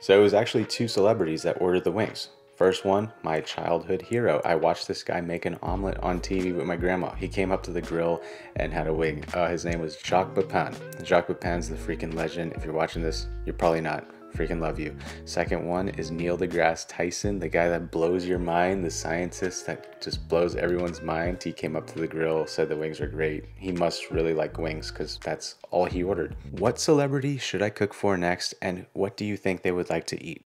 So it was actually two celebrities that ordered the wings. First one, my childhood hero. I watched this guy make an omelet on TV with my grandma. He came up to the grill and had a wing. Uh, his name was Jacques Pepin. Jacques Pepin's the freaking legend. If you're watching this, you're probably not. Freaking love you. Second one is Neil deGrasse Tyson, the guy that blows your mind, the scientist that just blows everyone's mind. He came up to the grill, said the wings are great. He must really like wings because that's all he ordered. What celebrity should I cook for next, and what do you think they would like to eat?